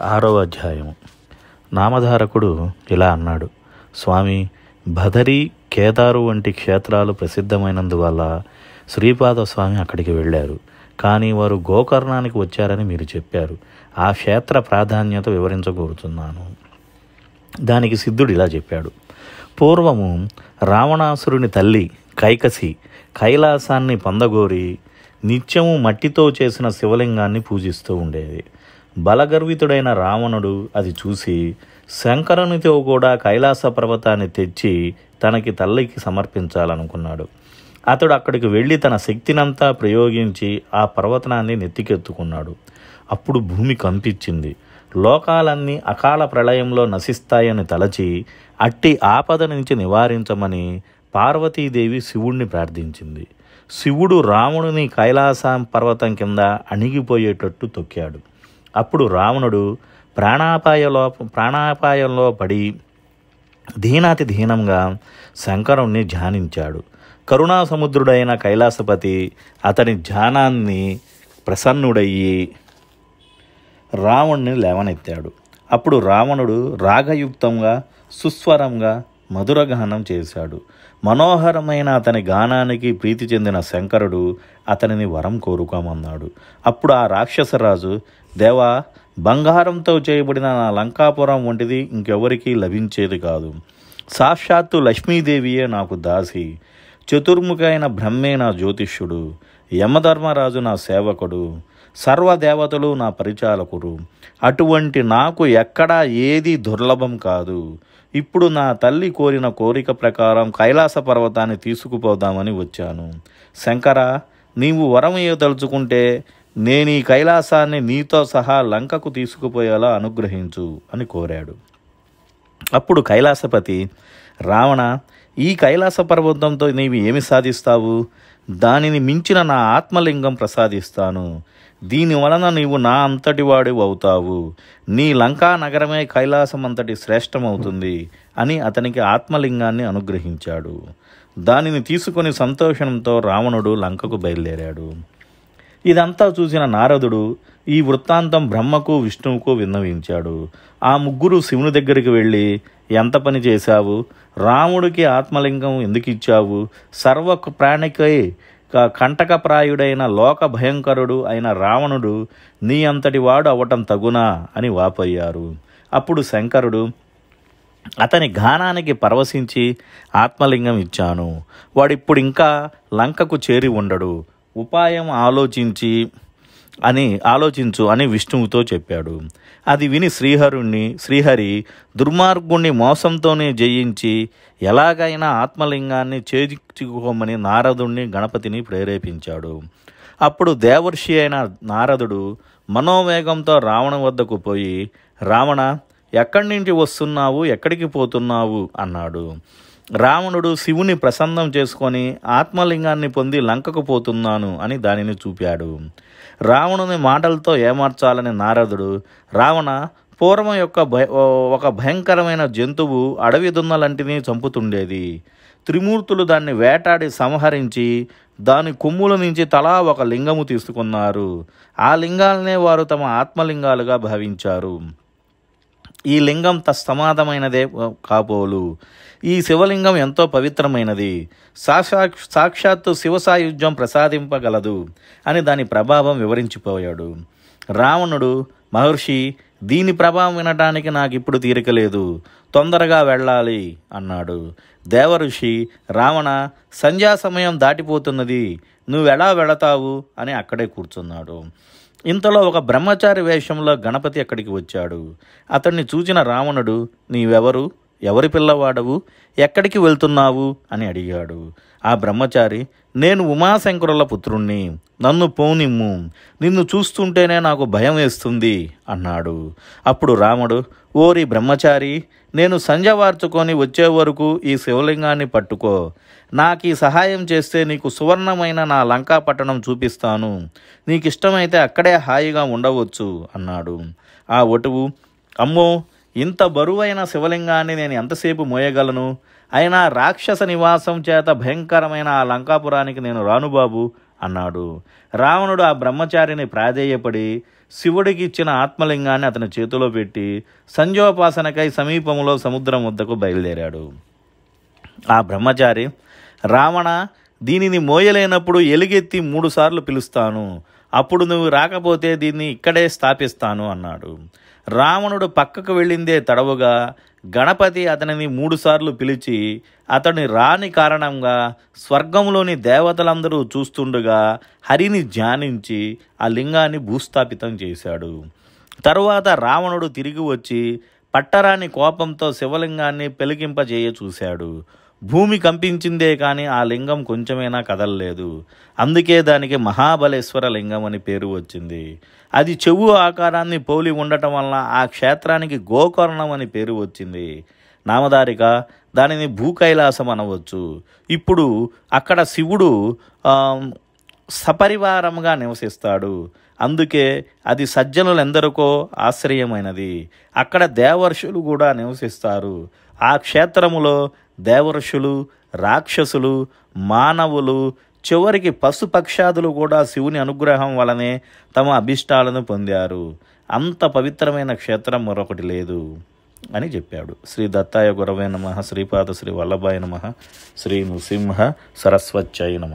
ఆరో అధ్యాయము. నామధారకుడు ఇలా అన్నాడు స్వామి భదరి కేదారు వంటి క్షేత్రాలు ప్రసిద్ధమైనందువల్ల శ్రీపాద స్వామి అక్కడికి వెళ్ళారు. కానీ వారు గోకర్ణానికి వచ్చారని మీరు చెప్పారు. ఆ క్షేత్ర ప్రాధాన్యత వివరించగోరుతున్నాను దానికి సిద్ధుడు ఇలా చెప్పాడు పూర్వము రావణాసురుని తల్లి కైకసి కైలాసాన్ని పొందగోరి నిత్యము మట్టితో చేసిన శివలింగాన్ని పూజిస్తూ ఉండేది. బలగర్వితుడైన రావణుడు అది చూసి శంకరునితో కూడా కైలాస పర్వతాన్ని తెచ్చి తనకి తల్లికి సమర్పించాలనుకున్నాడు. అతడు అక్కడికి వెళ్ళి తన శక్తినంతా ప్రయోగించి ఆ పర్వతనాన్ని నెత్తికెత్తుకున్నాడు. అప్పుడు భూమి కంపించింది. లోకాలన్నీ అకాల ప్రళయంలో నశిస్తాయని తలచి అట్టి ఆపద నుంచి నివారించమని పార్వతీదేవి శివుణ్ణి ప్రార్థించింది. శివుడు రావణుని కైలాసం పర్వతం కింద అణిగిపోయేటట్టు తొక్కాడు. అప్పుడు రావణుడు ప్రాణాపాయలో ప్రాణాపాయంలో పడి దీనాతి దీనంగా శంకరుణ్ణి ధ్యానించాడు. కరుణాసముద్రుడైన కైలాసపతి అతని ధ్యానాన్ని ప్రసన్నుడయ్యి రావణ్ణి లేవనెత్తాడు. అప్పుడు రావణుడు రాగయుక్తంగా సుస్వరంగా మధురగానం చేశాడు. మనోహరమైన అతని గానానికి ప్రీతి చెందిన శంకరుడు అతనిని వరం కోరుకోమన్నాడు. అప్పుడు ఆ రాక్షసరాజు దేవా బంగారంతో చేయబడిన నా లంకాపురం వంటిది ఇంకెవరికీ లభించేది కాదు. సాక్షాత్తు లక్ష్మీదేవియే నాకు దాసి. చతుర్ముఖైన బ్రహ్మే నా జ్యోతిష్యుడు. యమధర్మరాజు నా సేవకుడు. సర్వదేవతలు నా పరిచాలకుడు అటువంటి నాకు ఎక్కడా ఏది దుర్లభం కాదు. ఇప్పుడు నా తల్లి కోరిన కోరిక ప్రకారం కైలాస పర్వతాన్ని తీసుకుపోదామని వచ్చాను. శంకర నీవు వరం ఇయ్యదలుచుకుంటే నేను ఈ కైలాసాన్ని నీతో సహా లంకకు తీసుకుపోయేలా అనుగ్రహించు అని కోరాడు. అప్పుడు కైలాసపతి రావణ ఈ కైలాస పర్వతంతో నీవు ఏమి సాధిస్తావు? దానిని మించిన నా ఆత్మలింగం ప్రసాదిస్తాను. దీని వలన నీవు నా అంతటి వాడు అవుతావు. నీ లంకా నగరమే కైలాసం అంతటి శ్రేష్టమవుతుంది అని అతనికి ఆత్మలింగాన్ని అనుగ్రహించాడు. దానిని తీసుకొని సంతోషంతో రావణుడు లంకకు బయలుదేరాడు. ఇదంతా చూసిన నారదుడు ఈ వృత్తాంతం బ్రహ్మకు విష్ణువుకు విన్నవించాడు. ఆ ముగ్గురు శివుని దగ్గరికి వెళ్ళి ఎంత పని చేశావు? రాముడికి ఆత్మలింగం ఎందుకు ఇచ్చావు? సర్వ ప్రాణికై కంటకప్రాయుడైన లోక భయంకరుడు అయిన రావణుడు నీ అంతటి వాడు అవటం తగునా అని వాపోయారు అప్పుడు శంకరుడు అతని గానానికి పరవశించి ఆత్మలింగం ఇచ్చాను. వాడిప్పుడు ఇంకా లంకకు చేరి ఉండడు. ఉపాయం ఆలోచించి అని ఆలోచించు అని విష్ణువుతో చెప్పాడు. అది విని శ్రీహరుణ్ణి శ్రీహరి దుర్మార్గుణ్ణి మోసంతోనే జయించి ఎలాగైనా ఆత్మలింగాన్ని చేజిచ్చుకోమని నారదుణ్ణి గణపతిని ప్రేరేపించాడు. అప్పుడు దేవర్షి అయిన నారదుడు మనోవేగంతో రావణ వద్దకు పోయి రావణ ఎక్కడి నుంచి వస్తున్నావు? ఎక్కడికి పోతున్నావు? అన్నాడు. రావణుడు శివుని ప్రసన్నం చేసుకొని ఆత్మలింగాన్ని పొంది లంకకు పోతున్నాను అని దానిని చూపాడు. రావణుని మాటలతో ఏమార్చాలని నారదుడు రావణ పూర్వం యొక్క భయ ఒక భయంకరమైన జంతువు అడవి దున్నలంటిని చంపుతుండేది. త్రిమూర్తులు దాన్ని వేటాడి సంహరించి దాని కొమ్ముల నుంచి తలా ఒక లింగము తీసుకున్నారు. ఆ లింగాలనే వారు తమ ఆత్మలింగాలుగా భావించారు. ఈ లింగం తస్తమాదమైనదే కాపోలు ఈ శివలింగం ఎంతో పవిత్రమైనది. సాక్షా సాక్షాత్తు శివ సాయుధ్యం ప్రసాదింపగలదు అని దాని ప్రభావం వివరించిపోయాడు. రావణుడు మహర్షి దీని ప్రభావం వినడానికి నాకు ఇప్పుడు తీరిక లేదు. తొందరగా వెళ్ళాలి అన్నాడు. దేవఋషి రావణ సంధ్యా సమయం దాటిపోతున్నది. నువ్వెలా వెళతావు అని అక్కడే కూర్చున్నాడు. ఇంతలో ఒక బ్రహ్మచారి వేషంలో గణపతి అక్కడికి వచ్చాడు. అతన్ని చూచిన రావణుడు నీవెవరు? ఎవరి పిల్లవాడవు? ఎక్కడికి వెళ్తున్నావు? అని అడిగాడు. ఆ బ్రహ్మచారి నేను ఉమాశంకరుల పుత్రుణ్ణి. నన్ను పోనిమ్ము. నిన్ను చూస్తుంటేనే నాకు భయం వేస్తుంది అన్నాడు. అప్పుడు రాముడు ఓరి బ్రహ్మచారి నేను సంజవార్చుకొని వచ్చే వరకు ఈ శివలింగాన్ని పట్టుకో. నాకు ఈ సహాయం చేస్తే నీకు సువర్ణమైన నా లంకా పట్టణం చూపిస్తాను. నీకిష్టమైతే అక్కడే హాయిగా ఉండవచ్చు అన్నాడు. ఆ ఒటువు అమ్మో ఇంత బరువైన శివలింగాన్ని నేను ఎంతసేపు మోయగలను? అయినా రాక్షస నివాసం చేత భయంకరమైన ఆ లంకాపురానికి నేను రానుబాబు అన్నాడు. రావణుడు ఆ బ్రహ్మచారిని ప్రాధేయపడి శివుడికి ఇచ్చిన ఆత్మలింగాన్ని అతని చేతిలో పెట్టి సంజోపాసనకై సమీపంలో సముద్రం వద్దకు బయలుదేరాడు. ఆ బ్రహ్మచారి రావణ దీనిని మోయలేనప్పుడు ఎలుగెత్తి మూడుసార్లు పిలుస్తాను. అప్పుడు నువ్వు రాకపోతే దీన్ని ఇక్కడే స్థాపిస్తాను అన్నాడు. రావణుడు పక్కకు వెళ్ళిందే తడవుగా గణపతి అతనిని మూడుసార్లు పిలిచి అతని రాని కారణంగా స్వర్గంలోని దేవతలందరూ చూస్తుండగా హరిని ధ్యానించి ఆ లింగాన్ని భూస్థాపితం చేశాడు. తరువాత రావణుడు తిరిగి వచ్చి పట్టరాని కోపంతో శివలింగాన్ని పెలికింపజేయ చూశాడు. భూమి కంపించిందే కానీ ఆ లింగం కొంచెమైనా కదలలేదు. అందుకే దానికి మహాబలేశ్వర లింగం అని పేరు వచ్చింది. అది చెవు ఆకారాన్ని పోలి ఉండటం వలన ఆ క్షేత్రానికి గోకర్ణం అని పేరు వచ్చింది. నామధారిక దానిని భూకైలాసం అనవచ్చు. ఇప్పుడు అక్కడ శివుడు సపరివారంగా నివసిస్తాడు. అందుకే అది సజ్జనులెందరికో ఆశ్రయమైనది. అక్కడ దేవర్షులు కూడా నివసిస్తారు. ఆ క్షేత్రములో దేవర్షులు రాక్షసులు మానవులు చివరికి పశుపక్షాదులు కూడా శివుని అనుగ్రహం వలనే తమ అభిష్టాలను పొందారు. అంత పవిత్రమైన క్షేత్రం మరొకటి లేదు అని చెప్పాడు. శ్రీ దత్తాయ గురవే నమ శ్రీపాద శ్రీ వల్లభాయ నమ శ్రీ నృసింహ సరస్వత్యయ నమ.